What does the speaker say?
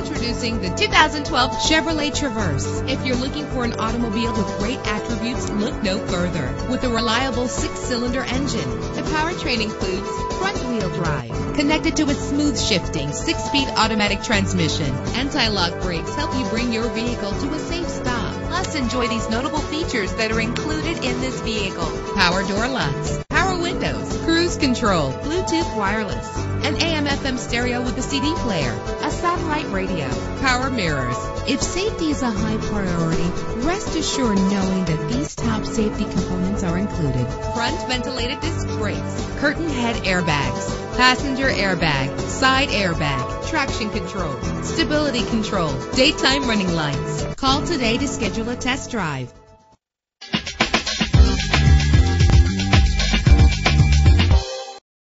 Introducing the 2012 Chevrolet Traverse. If you're looking for an automobile with great attributes, look no further. With a reliable six-cylinder engine, the powertrain includes front-wheel drive, connected to a smooth shifting six-speed automatic transmission. Anti-lock brakes help you bring your vehicle to a safe stop. Plus, enjoy these notable features that are included in this vehicle. Power door locks, power windows, cruise control, Bluetooth wireless, an AM FM stereo with a CD player, satellite radio, power mirrors. If safety is a high priority, rest assured knowing that these top safety components are included. Front ventilated disc brakes, curtain head airbags, passenger airbag, side airbag, traction control, stability control, daytime running lights. Call today to schedule a test drive.